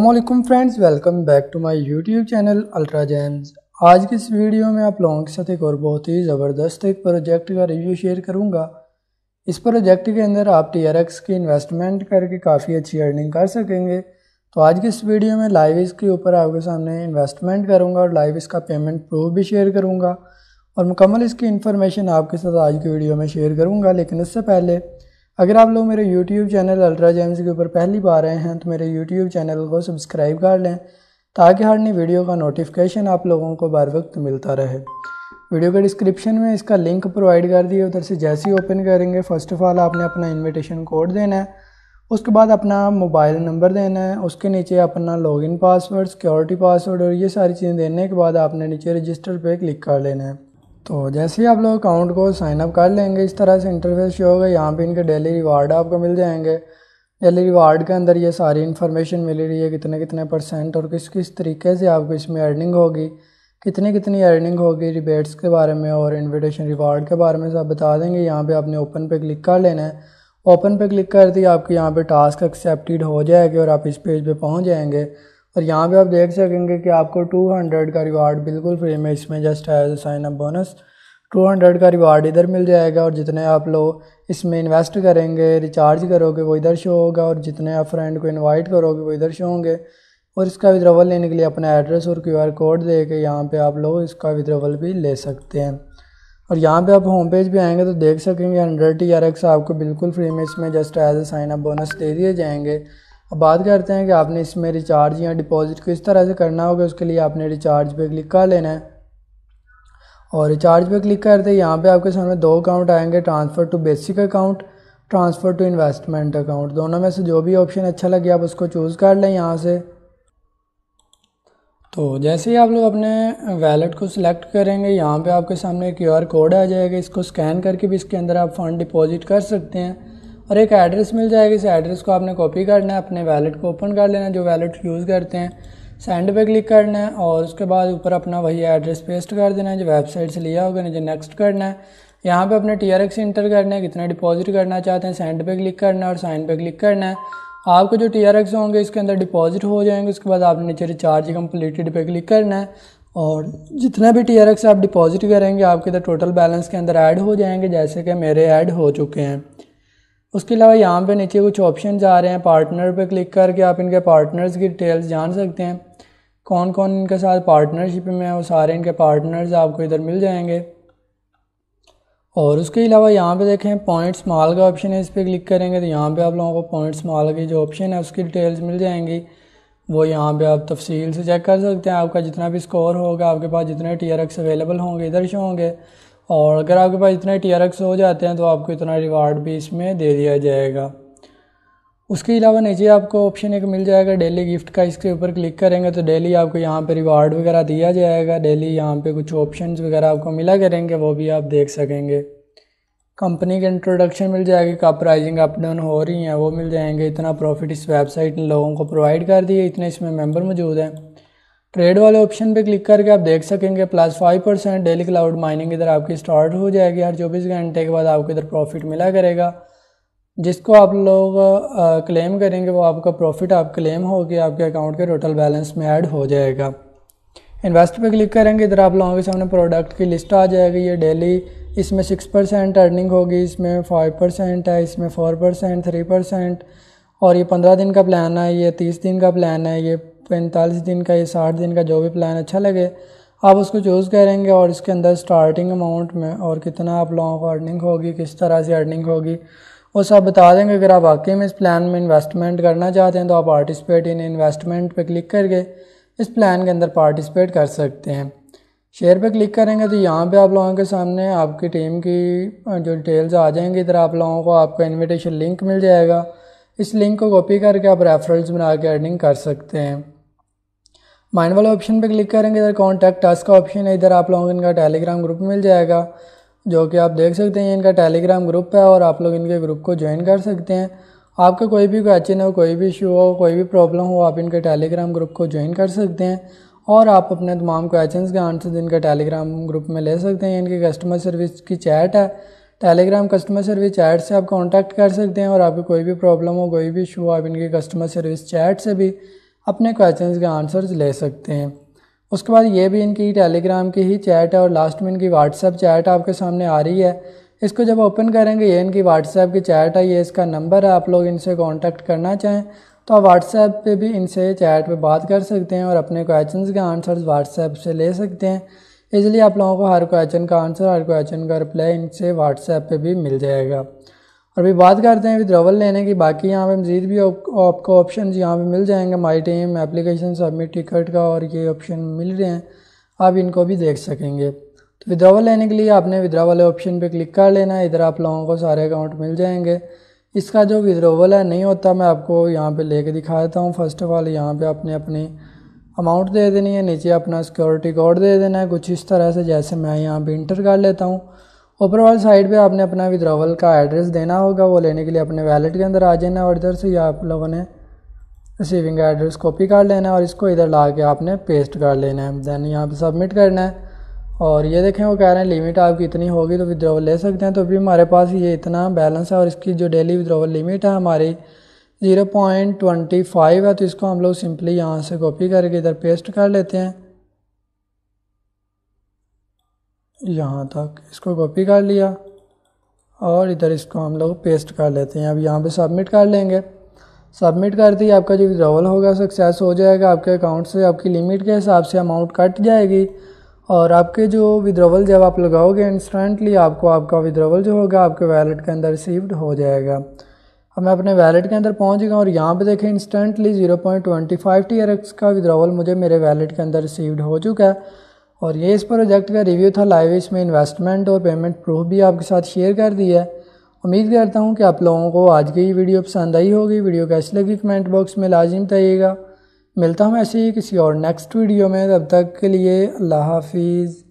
वालेकुम friends, welcome back to my YouTube channel ultra jams. आज की इस वीडियो में आप लोगों के साथ एक और बहुत ही ज़बरदस्त एक प्रोजेक्ट का रिव्यू शेयर करूँगा। इस प्रोजेक्ट के अंदर आप टी की इन्वेस्टमेंट करके काफ़ी अच्छी अर्निंग कर सकेंगे। तो आज की इस वीडियो में लाइव इसके ऊपर आपके सामने इन्वेस्टमेंट करूँगा और लाइव इसका पेमेंट प्रूफ भी शेयर करूँगा। और मुकम्मल इसकी इन्फॉर्मेशन आपके साथ आज की वीडियो में शेयर करूँगा, लेकिन उससे पहले अगर आप लोग मेरे यूट्यूब चैनल अल्ट्रा जेम्स के ऊपर पहली बार आए हैं तो मेरे यूट्यूब चैनल को सब्सक्राइब कर लें, ताकि हर नई वीडियो का नोटिफिकेशन आप लोगों को बार वक्त मिलता रहे। वीडियो के डिस्क्रिप्शन में इसका लिंक प्रोवाइड कर दिया उधर से जैसे ही ओपन करेंगे फ़र्स्ट ऑफ़ ऑल आपने अपना इन्विटेशन कोड देना है, उसके बाद अपना मोबाइल नंबर देना है, उसके नीचे अपना लॉगिन पासवर्ड सिक्योरिटी पासवर्ड और ये सारी चीज़ें देने के बाद आपने नीचे रजिस्टर पे क्लिक कर लेना है। तो जैसे ही आप लोग अकाउंट को साइन अप कर लेंगे, इस तरह से इंटरफेस शो होगा यहाँ पे इनके डेली रिवार्ड आपको मिल जाएँगे। डेली रिवार्ड के अंदर ये सारी इन्फॉर्मेशन मिल रही है, कितने कितने परसेंट और किस किस तरीके से आपको इसमें अर्निंग होगी, कितनी कितनी अर्निंग होगी रिबेट्स के बारे में और इन्विटेशन रिवार्ड के बारे में सब बता देंगे। यहाँ पे आपने ओपन पे क्लिक कर लेना है। ओपन पे क्लिक करते ही आपके यहाँ पे टास्क एक्सेप्टेड हो जाएगी और आप इस पेज पे पहुँच जाएँगे। और यहाँ पे आप देख सकेंगे कि आपको 200 का रिवार्ड बिल्कुल फ्री में इसमें just as sign up bonus 200 का रिवार्ड इधर मिल जाएगा और जितने आप लोग इसमें इन्वेस्ट करेंगे रिचार्ज करोगे, वो इधर शो होगा और जितने आप फ्रेंड को इनवाइट करोगे, वो इधर शो होंगे। और इसका विद्रवल लेने के लिए अपना एड्रेस और क्यूआर कोड दे के यहाँ पर आप लोग इसका विद्रवल भी ले सकते हैं। और यहाँ पे आप होम पेज पे आएँगे तो देख सकेंगे हंड्रेड टी आर एक्स आपको बिल्कुल फ्री में इसमें just as sign up bonus दे दिए जाएँगे। अब बात करते हैं कि आपने इसमें रिचार्ज या डिपॉजिट किस तरह से करना होगा, उसके लिए आपने रिचार्ज पे क्लिक कर लेना है। और रिचार्ज पे क्लिक करते हैं यहाँ पे आपके सामने दो अकाउंट आएँगे transfer to basic account transfer to investment account दोनों में से जो भी ऑप्शन अच्छा लगे, आप उसको चूज़ कर लें यहाँ से। तो जैसे ही आप लोग अपने वैलेट को सिलेक्ट करेंगे, यहाँ पे आपके सामने क्यू आर कोड आ जाएगा। इसको स्कैन करके भी इसके अंदर आप फ़ंड डिपॉजिट कर सकते हैं। और एक एड्रेस मिल जाएगा। इस एड्रेस को आपने कॉपी करना है, अपने वैलेट को ओपन कर लेना जो वैलेट यूज़ करते हैं। सेंड पे क्लिक करना है और उसके बाद ऊपर अपना वही एड्रेस पेस्ट कर देना है, जो वेबसाइट से लिया होगा, नीचे नेक्स्ट करना है। यहाँ पे अपने टी आर एक्स इंटर करना है, कितना डिपॉजिट करना चाहते हैं सेंड पे क्लिक करना है और साइन पे क्लिक करना है। आपको जो टी आर एक्स होंगे, इसके अंदर डिपॉजिट हो जाएँगे, उसके बाद आपने नीचे रिचार्ज कम्प्लीटेड पे क्लिक करना है। और जितना भी टी आर एक्स आप डिपॉजिट करेंगे, आपके इधर टोटल बैलेंस के अंदर ऐड हो जाएँगे, जैसे कि मेरे ऐड हो चुके हैं। उसके अलावा यहाँ पे नीचे कुछ ऑप्शन आ रहे हैं। पार्टनर पे क्लिक करके आप इनके पार्टनर्स की डिटेल्स जान सकते हैं। कौन कौन इनके साथ पार्टनरशिप में है, वो सारे इनके पार्टनर्स आपको इधर मिल जाएँगे। और उसके अलावा यहाँ पे देखें पॉइंट स्मॉल का ऑप्शन है, इस पर क्लिक करेंगे तो यहाँ पे आप लोगों को पॉइंट स्मॉल की जो ऑप्शन है, उसकी डिटेल्स मिल जाएँगी। वो यहाँ पे आप तफसील से चेक कर सकते हैं। आपका जितना भी स्कोर होगा, आपके पास जितने टी अवेलेबल होंगे, इधर शो होंगे। और अगर आपके पास इतने टी हो जाते हैं तो आपको इतना रिवार्ड भी इसमें दे दिया जाएगा। उसके अलावा नीचे आपको ऑप्शन एक मिल जाएगा डेली गिफ्ट का। इसके ऊपर क्लिक करेंगे तो डेली आपको यहाँ पे रिवार्ड वगैरह दिया जाएगा। डेली यहाँ पे कुछ ऑप्शंस वगैरह आपको मिला करेंगे, वो भी आप देख सकेंगे। कंपनी के इंट्रोडक्शन मिल जाएगी, कब प्राइजिंग अप डाउन हो रही हैं, वो मिल जाएँगे। इतना प्रॉफिट इस वेबसाइट ने लोगों को प्रोवाइड कर दिए इतने इसमें मेंबर मौजूद हैं। ट्रेड वाले ऑप्शन पे क्लिक करके आप देख सकेंगे plus five percent daily cloud mining इधर आपकी स्टार्ट हो जाएगी। हर चौबीस घंटे के बाद आपको इधर प्रॉफिट मिला करेगा। जिसको आप लोग क्लेम करेंगे, वो आपका प्रॉफिट आप क्लेम होगी आपके अकाउंट के टोटल बैलेंस में ऐड हो जाएगा। इन्वेस्ट पे क्लिक करेंगे, इधर आप लोगों के सामने प्रोडक्ट की लिस्ट आ जाएगी। ये डेली इसमें सिक्स परसेंट अर्निंग होगी, इसमें फाइव परसेंट है, इसमें फोर परसेंट थ्री परसेंट और ये पंद्रह दिन का प्लान है, ये तीस दिन का प्लान है, ये पैंतालीस दिन का या साठ दिन का जो भी प्लान अच्छा लगे, आप उसको चूज़ करेंगे और इसके अंदर स्टार्टिंग अमाउंट में और कितना आप लोगों को अर्निंग होगी, किस तरह से अर्निंग होगी, वो सब बता देंगे। अगर आप वाकई में इस प्लान में इन्वेस्टमेंट करना चाहते हैं तो आप पार्टिसिपेट इन इन्वेस्टमेंट पे क्लिक करके इस प्लान के अंदर पार्टिसिपेट कर सकते हैं। शेयर पे क्लिक करेंगे तो यहाँ पे आप लोगों के सामने आपकी टीम की जो डिटेल्स आ जाएँगी, इधर आप लोगों को आपका इनविटेशन लिंक मिल जाएगा। इस लिंक को कॉपी करके आप रेफरेंस बना के अर्निंग कर सकते हैं। माइंड वाले ऑप्शन पे क्लिक करेंगे, इधर कॉन्टैक्ट टास्क का ऑप्शन है, इधर आप लोगों को इनका टेलीग्राम ग्रुप मिल जाएगा, जो कि आप देख सकते हैं इनका टेलीग्राम ग्रुप है और आप लोग इनके ग्रुप को ज्वाइन कर सकते हैं। आपका कोई भी क्वेश्चन हो, कोई भी इशू हो, कोई भी प्रॉब्लम हो, आप इनके टेलीग्राम ग्रुप को ज्वाइन कर सकते हैं और आप अपने तमाम क्वेश्चन के आंसर इनका टेलीग्राम ग्रुप में ले सकते हैं। इनकी कस्टमर सर्विस की चैट है। टेलीग्राम कस्टमर सर्विस चैट से आप कांटेक्ट कर सकते हैं और आपकी कोई भी प्रॉब्लम हो, कोई भी इशू हो, आप इनकी कस्टमर सर्विस चैट से भी अपने क्वेश्चन के आंसर्स ले सकते हैं। उसके बाद ये भी इनकी टेलीग्राम की ही चैट है और लास्ट में इनकी व्हाट्सएप चैट आपके सामने आ रही है। इसको जब ओपन करेंगे, ये इनकी व्हाट्सएप की चैट है, ये इसका नंबर है, आप लोग इनसे कांटेक्ट करना चाहें तो आप व्हाट्सएप पे भी इनसे चैट पे बात कर सकते हैं और अपने क्वेश्चंस के आंसर्स व्हाट्सएप से ले सकते हैं। इसलिए आप लोगों को हर क्वेश्चन का आंसर हर क्वेश्चन का रिप्लाई इनसे व्हाट्सएप पे भी मिल जाएगा। और अभी बात करते हैं विद्रोवल लेने की, बाकी यहाँ पे मज़ीद भी आपको ऑप्शन यहाँ पे मिल जाएँगे my team application submit ticket का और ये ऑप्शन मिल रहे हैं, आप इनको भी देख सकेंगे। तो विद्रोवल लेने के लिए आपने विद्रा वाले ऑप्शन पे क्लिक कर लेना है, इधर आप लोगों को सारे अकाउंट मिल जाएँगे। इसका जो विद्रोवल है नहीं होता, मैं आपको यहाँ पे लेके दिखा देता हूँ। फ़र्स्ट ऑफ़ ऑल यहाँ पे आपने अपनी अमाउंट दे देनी है, नीचे अपना सिक्योरिटी कोड दे देना है, कुछ इस तरह से जैसे मैं यहाँ पे इंटर कर लेता हूँ। ऊपर वाली साइड पे आपने अपना विद्रावल का एड्रेस देना होगा, वो लेने के लिए अपने वैलेट के अंदर आ जाना और इधर से आप लोगों ने रिसीविंग एड्रेस कॉपी कर लेना है, और इसको इधर ला के आपने पेस्ट कर लेना है। दैन यहाँ पे सबमिट करना है। और ये देखें, वो कह रहे हैं लिमिट आपकी इतनी होगी तो विद्रोवल ले सकते हैं। तो अभी हमारे पास ये इतना बैलेंस है, और इसकी जो डेली विद्रोवल लिमिट है हमारी ज़ीरो पॉइंट ट्वेंटी फाइव है तो इसको हम लोग सिंपली यहाँ से कॉपी करके इधर पेस्ट कर लेते हैं। यहाँ तक। इसको कॉपी कर लिया और इधर इसको हम लोग पेस्ट कर लेते हैं। अब यहाँ पे सबमिट कर लेंगे। सबमिट कर दी आपका जो विड्रॉवल होगा सक्सेस हो जाएगा। आपके अकाउंट से आपकी लिमिट के हिसाब से अमाउंट कट जाएगी। और आपके जो विड्रॉवल जब आप लगाओगे इंस्टेंटली आपको आपका विड्रॉवल जो होगा, आपके वैलेट के अंदर रिसीव्ड हो जाएगा। अब मैं अपने वैलेट के अंदर पहुँच गया और यहाँ पे देखें इंस्टेंटली ज़ीरो पॉइंट का विड्रॉवल मुझे मेरे वैलेट के अंदर रिसीव्ड हो चुका है। और ये इस प्रोजेक्ट का रिव्यू था लाइव इसमें इन्वेस्टमेंट और पेमेंट प्रूफ भी आपके साथ शेयर कर दिया है। उम्मीद करता हूँ कि आप लोगों को आज की वीडियो पसंद आई होगी। वीडियो कैसी लगी कमेंट बॉक्स में लाजिम बताइएगा मिलता हूँ ऐसे ही किसी और नेक्स्ट वीडियो में। तब तक के लिए अल्लाह हाफिज़।